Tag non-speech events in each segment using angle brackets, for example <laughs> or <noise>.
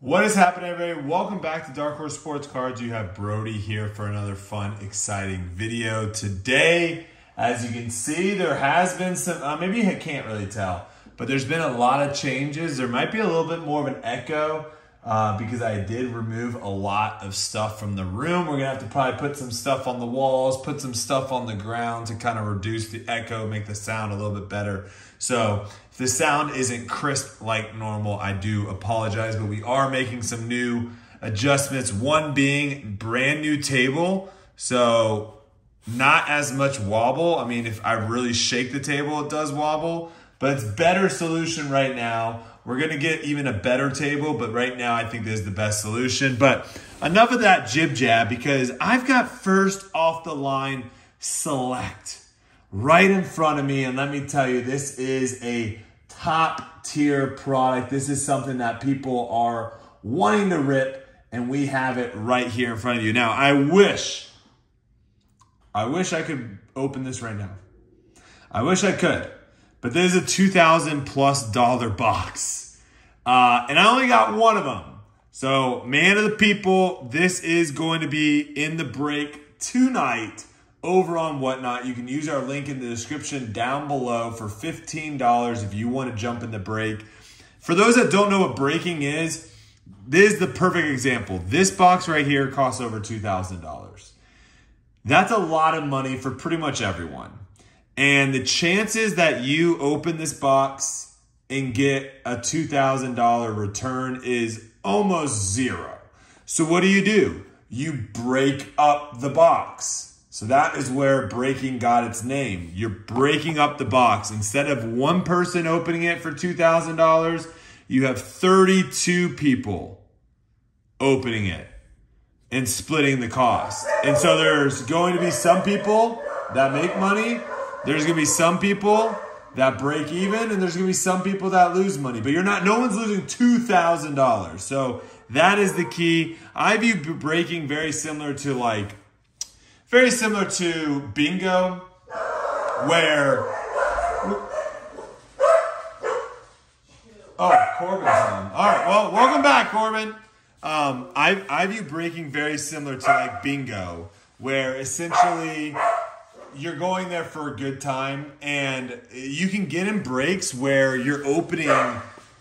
What is happening, everybody? Welcome back to Darkhorse Sports Cards. You have Brodie here for another fun, exciting video. Today, as you can see, there has been some, uh, maybe you can't really tell, but there's been a lot of changes. There might be a little bit more of an echo uh, because I did remove a lot of stuff from the room. We're gonna have to probably put some stuff on the walls, put some stuff on the ground to kind of reduce the echo, make the sound a little bit better. So the sound isn't crisp like normal, I do apologize, but we are making some new adjustments. One being brand new table. So not as much wobble. I mean, if I really shake the table, it does wobble, but it's better solution right now we're going to get even a better table, but right now I think this is the best solution. But enough of that jib jab because I've got first off the line select right in front of me. And let me tell you, this is a top tier product. This is something that people are wanting to rip, and we have it right here in front of you. Now, I wish, I wish I could open this right now. I wish I could. But this is a 2000 plus dollar box. Uh, and I only got one of them. So, man of the people, this is going to be in the break tonight over on Whatnot. You can use our link in the description down below for $15 if you want to jump in the break. For those that don't know what breaking is, this is the perfect example. This box right here costs over $2,000. That's a lot of money for pretty much everyone. And the chances that you open this box and get a $2,000 return is almost zero. So what do you do? You break up the box. So that is where breaking got its name. You're breaking up the box. Instead of one person opening it for $2,000, you have 32 people opening it and splitting the cost. And so there's going to be some people that make money there's going to be some people that break even and there's going to be some people that lose money, but you're not, no one's losing $2,000. So that is the key. I view breaking very similar to like, very similar to bingo, where, oh, Corbin's on. All right, well, welcome back, Corbin. Um, I, I view breaking very similar to like bingo, where essentially you're going there for a good time, and you can get in breaks where you're opening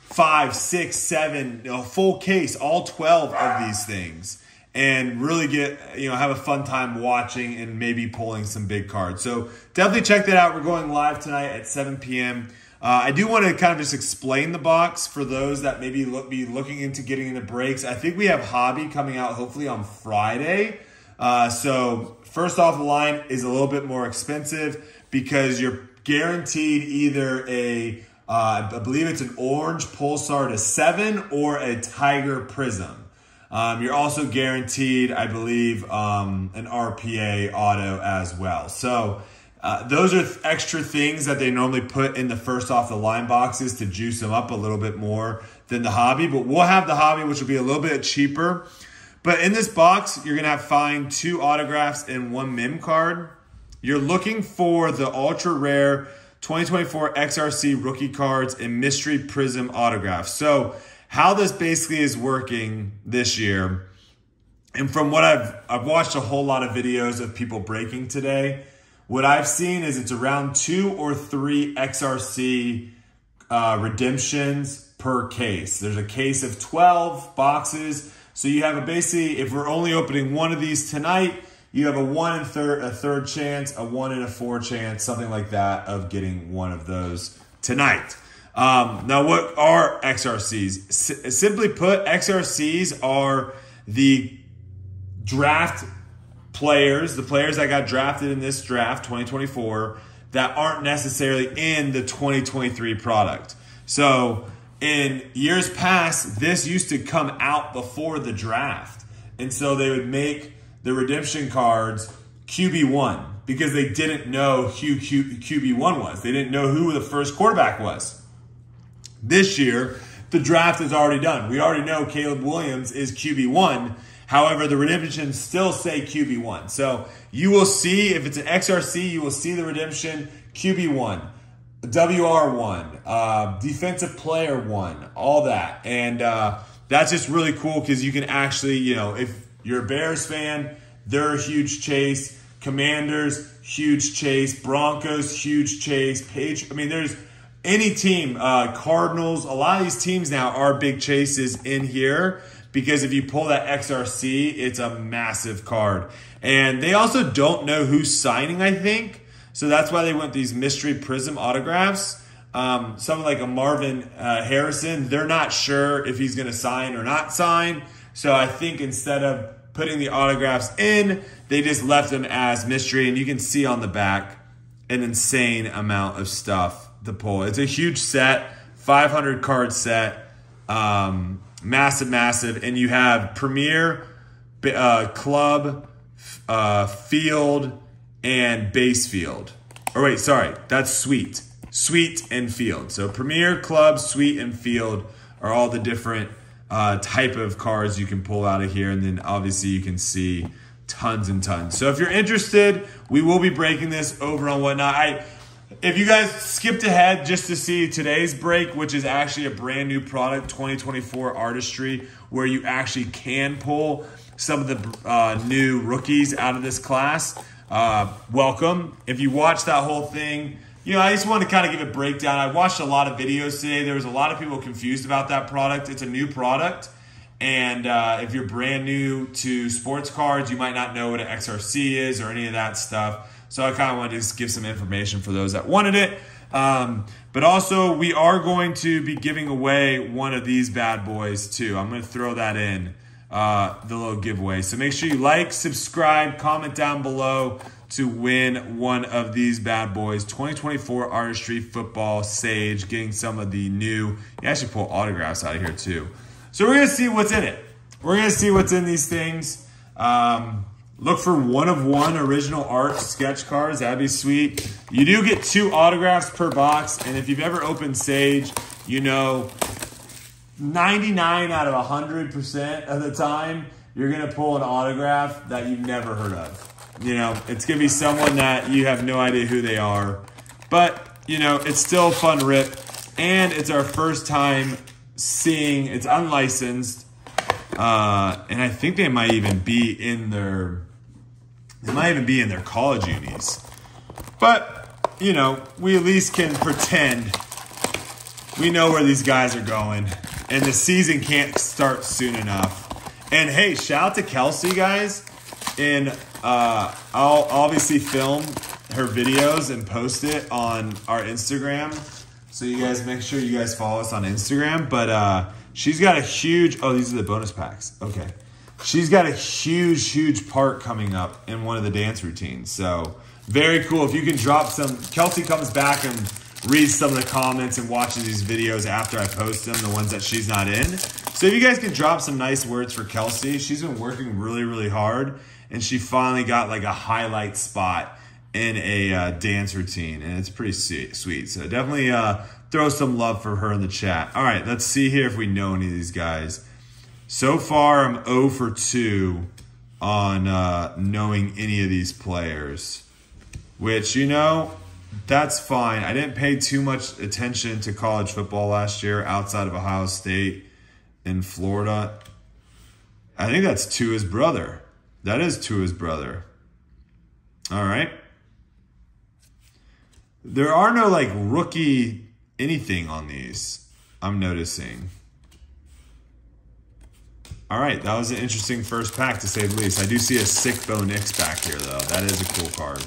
five, six, seven, a full case, all 12 of these things, and really get, you know, have a fun time watching and maybe pulling some big cards. So definitely check that out. We're going live tonight at 7 p.m. Uh, I do want to kind of just explain the box for those that maybe look, be looking into getting into breaks. I think we have Hobby coming out hopefully on Friday. Uh, so first off the line is a little bit more expensive because you're guaranteed either a, uh, I believe it's an orange pulsar to seven or a tiger prism. Um, you're also guaranteed, I believe, um, an RPA auto as well. So uh, those are th extra things that they normally put in the first off the line boxes to juice them up a little bit more than the hobby. But we'll have the hobby, which will be a little bit cheaper. But in this box, you're going to have find two autographs and one mem card. You're looking for the ultra rare 2024 XRC rookie cards and mystery prism autographs. So how this basically is working this year, and from what I've I've watched a whole lot of videos of people breaking today. What I've seen is it's around two or three XRC uh, redemptions per case. There's a case of 12 boxes. So you have a basically, if we're only opening one of these tonight, you have a one and third, a third chance, a one and a four chance, something like that, of getting one of those tonight. Um, now, what are XRCs? S simply put, XRCs are the draft players, the players that got drafted in this draft 2024 that aren't necessarily in the 2023 product. So in years past, this used to come out before the draft. And so they would make the redemption cards QB1 because they didn't know who QB1 was. They didn't know who the first quarterback was. This year, the draft is already done. We already know Caleb Williams is QB1. However, the redemptions still say QB1. So you will see, if it's an XRC, you will see the redemption QB1. WR1, uh, defensive player one, all that. And uh, that's just really cool because you can actually, you know, if you're a Bears fan, they're a huge chase. Commanders, huge chase. Broncos, huge chase. Page, I mean, there's any team, uh, Cardinals, a lot of these teams now are big chases in here because if you pull that XRC, it's a massive card. And they also don't know who's signing, I think. So that's why they went these mystery prism autographs. Um, someone like a Marvin uh, Harrison, they're not sure if he's going to sign or not sign. So I think instead of putting the autographs in, they just left them as mystery. And you can see on the back an insane amount of stuff to pull. It's a huge set, 500 card set, um, massive, massive. And you have Premier, uh, Club, uh, Field, and Base Field. Or wait, sorry, that's Suite. Suite and Field. So Premier, Club, Suite, and Field are all the different uh, type of cards you can pull out of here. And then obviously you can see tons and tons. So if you're interested, we will be breaking this over on whatnot. I if you guys skipped ahead just to see today's break, which is actually a brand new product, 2024 Artistry, where you actually can pull some of the uh, new rookies out of this class, uh, welcome. If you watched that whole thing, you know, I just wanted to kind of give a breakdown. I watched a lot of videos today. There was a lot of people confused about that product. It's a new product. And uh, if you're brand new to sports cards, you might not know what an XRC is or any of that stuff. So I kind of wanted to just give some information for those that wanted it. Um, but also, we are going to be giving away one of these bad boys too. I'm going to throw that in uh, the little giveaway. So make sure you like, subscribe, comment down below to win one of these bad boys 2024 artistry football sage getting some of the new you actually pull autographs out of here too so we're gonna see what's in it we're gonna see what's in these things um, look for one of one original art sketch cards that'd be sweet you do get two autographs per box and if you've ever opened sage you know 99 out of 100% of the time you're gonna pull an autograph that you've never heard of you know, it's going to be someone that you have no idea who they are. But, you know, it's still a fun rip. And it's our first time seeing, it's unlicensed. Uh, and I think they might even be in their, they might even be in their college unis. But, you know, we at least can pretend we know where these guys are going. And the season can't start soon enough. And hey, shout out to Kelsey, guys. And uh, I'll obviously film her videos and post it on our Instagram. So you guys make sure you guys follow us on Instagram. But uh, she's got a huge. Oh, these are the bonus packs. Okay, she's got a huge, huge part coming up in one of the dance routines. So very cool. If you can drop some. Kelsey comes back and reads some of the comments and watches these videos after I post them, the ones that she's not in. So if you guys can drop some nice words for Kelsey, she's been working really, really hard and she finally got like a highlight spot in a uh, dance routine, and it's pretty sweet. So definitely uh, throw some love for her in the chat. All right, let's see here if we know any of these guys. So far, I'm 0 for 2 on uh, knowing any of these players, which, you know, that's fine. I didn't pay too much attention to college football last year outside of Ohio State in Florida. I think that's to his brother. That is to his brother. All right. There are no like rookie anything on these. I'm noticing. All right, that was an interesting first pack to say the least. I do see a sick Bo Nix back here though. That is a cool card.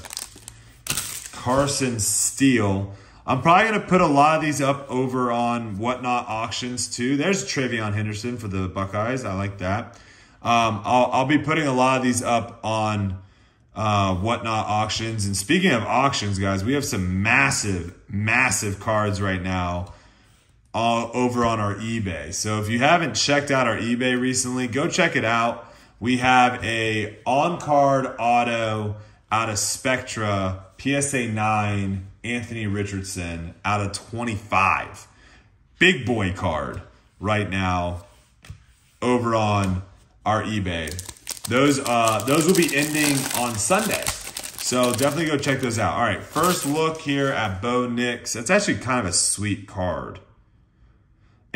Carson Steele. I'm probably going to put a lot of these up over on Whatnot auctions too. There's TreVeyon Henderson for the Buckeyes. I like that. Um, I'll, I'll be putting a lot of these up on uh, whatnot auctions. And speaking of auctions, guys, we have some massive, massive cards right now all over on our eBay. So if you haven't checked out our eBay recently, go check it out. We have a on-card auto out of Spectra PSA 9 Anthony Richardson out of 25. Big boy card right now over on our eBay. Those uh, those will be ending on Sunday. So definitely go check those out. All right, first look here at Bo Nix. It's actually kind of a sweet card.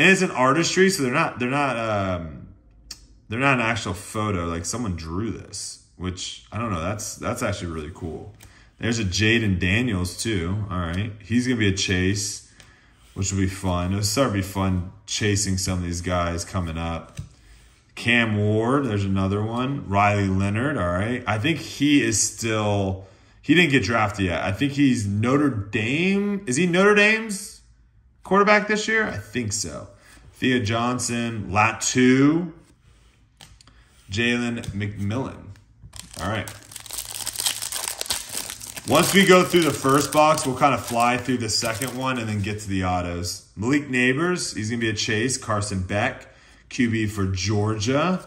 And it's an artistry, so they're not they're not um, they're not an actual photo. Like someone drew this, which I don't know. That's that's actually really cool. There's a Jayden Daniels too. All right, he's gonna be a chase, which will be fun. It'll start to be fun chasing some of these guys coming up. Cam Ward, there's another one. Riley Leonard, all right. I think he is still he didn't get drafted yet. I think he's Notre Dame. Is he Notre Dame's quarterback this year? I think so. Theo Johnson, Latu, Jalen McMillan. All right. Once we go through the first box, we'll kind of fly through the second one and then get to the autos. Malik Nabers, he's going to be a chase. Carson Beck, QB for Georgia.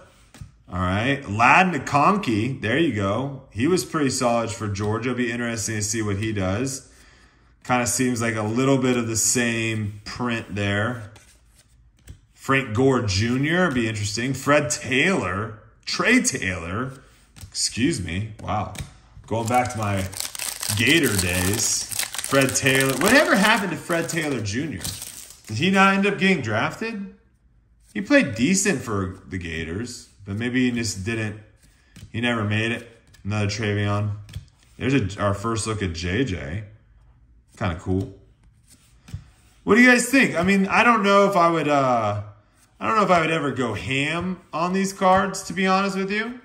All right. Ladd McConkey, there you go. He was pretty solid for Georgia. It'll be interesting to see what he does. Kind of seems like a little bit of the same print there. Frank Gore Jr. be interesting. Fred Taylor, Trey Taylor, excuse me. Wow. Going back to my Gator days. Fred Taylor. Whatever happened to Fred Taylor Jr.? Did he not end up getting drafted? He played decent for the Gators. But maybe he just didn't. He never made it. Another TreVeyon. There's a, our first look at JJ. Kind of cool. What do you guys think? I mean, I don't know if I would. Uh, I don't know if I would ever go ham on these cards. To be honest with you.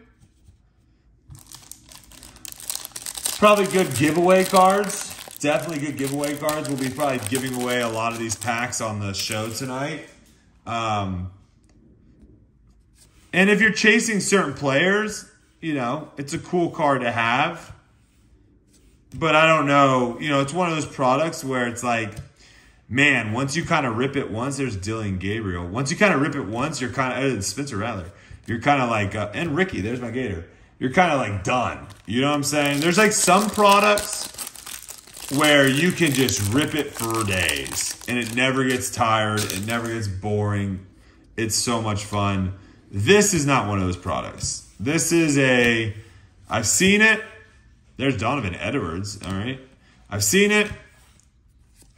Probably good giveaway cards. Definitely good giveaway cards. We'll be probably giving away a lot of these packs on the show tonight. Um, and if you're chasing certain players, you know, it's a cool card to have. But I don't know, you know, it's one of those products where it's like, man, once you kind of rip it once, there's Dillon Gabriel. Once you kind of rip it once, you're kind of, uh, Spencer Rattler, you're kind of like, uh, and Ricky, there's my Gator. You're kind of like done. You know what I'm saying? There's like some products where you can just rip it for days and it never gets tired. It never gets boring. It's so much fun. This is not one of those products. This is a, I've seen it. There's Donovan Edwards, all right? I've seen it.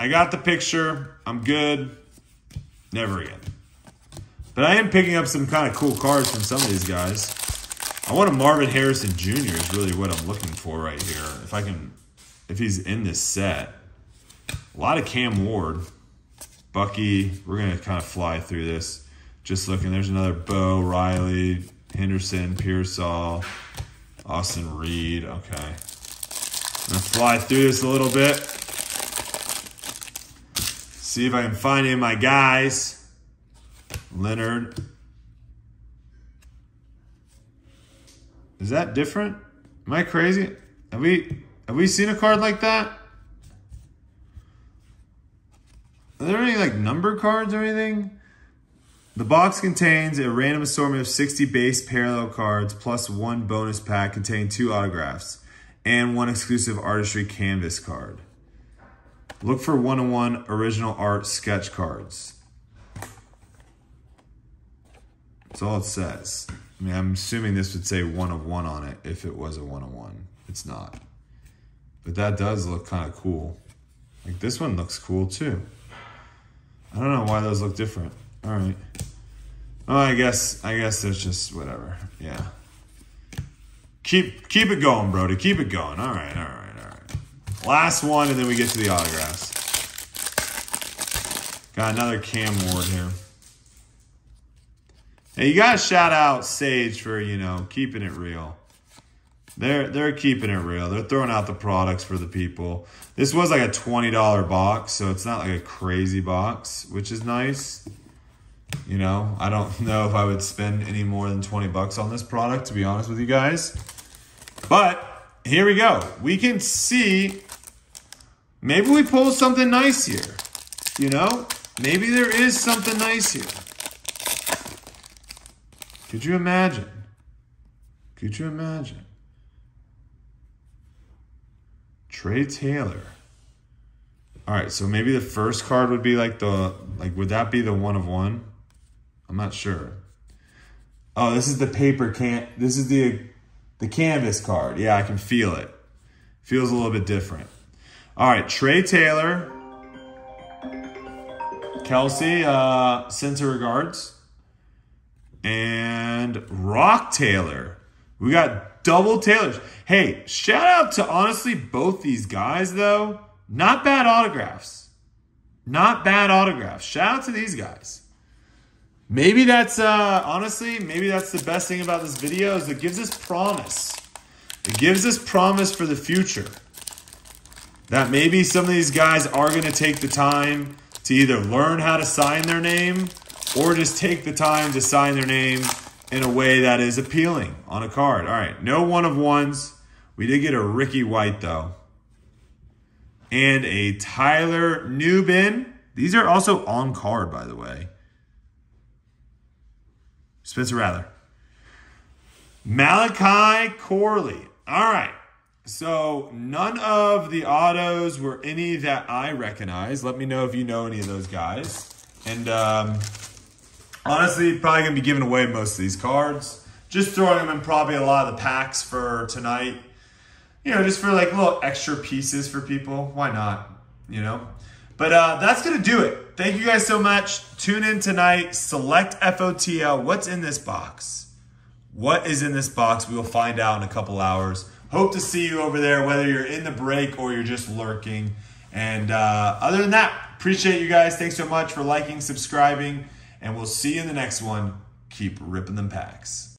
I got the picture. I'm good. Never again. But I am picking up some kind of cool cards from some of these guys. I want a Marvin Harrison Jr. is really what I'm looking for right here. If I can, if he's in this set. A lot of Cam Ward. Bucky, we're going to kind of fly through this. Just looking, there's another Bo, Riley, Henderson, Pearsall, Austin Reed. Okay. I'm going to fly through this a little bit. See if I can find any of my guys. Leonard. Is that different? Am I crazy? Have we have we seen a card like that? Are there any like number cards or anything? The box contains a random assortment of 60 base parallel cards plus one bonus pack containing two autographs and one exclusive artistry canvas card. Look for one-on-one original art sketch cards. That's all it says. I mean, I'm assuming this would say one of one on it if it was a one-on-one. It's not. But that does look kind of cool. Like this one looks cool too. I don't know why those look different. All right. Oh, I guess I guess it's just whatever. Yeah. Keep keep it going, Brodie. Keep it going. All right, all right. Last one, and then we get to the autographs. Got another Cam Ward here. Hey, you gotta shout out Sage for you know keeping it real. They're they're keeping it real. They're throwing out the products for the people. This was like a twenty dollar box, so it's not like a crazy box, which is nice. You know, I don't <laughs> know if I would spend any more than 20 bucks on this product, to be honest with you guys. But here we go. We can see, maybe we pull something nice here. You know, maybe there is something nice here. Could you imagine? Could you imagine? Trey Taylor. All right, so maybe the first card would be like the, like, would that be the one of one? I'm not sure. Oh, this is the paper can. This is the the canvas card. Yeah, I can feel it. Feels a little bit different. All right, Trey Taylor. Kelsey uh, sends her regards. And Rock Taylor. We got double Taylors. Hey, shout out to honestly both these guys, though. Not bad autographs. Not bad autographs. Shout out to these guys. Maybe that's, uh, honestly, maybe that's the best thing about this video is it gives us promise. It gives us promise for the future. That maybe some of these guys are going to take the time to either learn how to sign their name or just take the time to sign their name in a way that is appealing on a card. All right, no one of ones. We did get a Ricky White, though. And a Tyler Nubin. These are also on card, by the way. Spencer Rattler. Malachi Corley. All right. So none of the autos were any that I recognize. Let me know if you know any of those guys. And um, honestly, probably to be giving away most of these cards. Just throwing them in probably a lot of the packs for tonight. You know, just for like little extra pieces for people. Why not? You know? But uh, that's to do it. Thank you guys so much. Tune in tonight. Select FOTL. What's in this box? What is in this box? We will find out in a couple hours. Hope to see you over there, whether you're in the break or you're just lurking. And uh, other than that, appreciate you guys. Thanks so much for liking, subscribing, and we'll see you in the next one. Keep ripping them packs.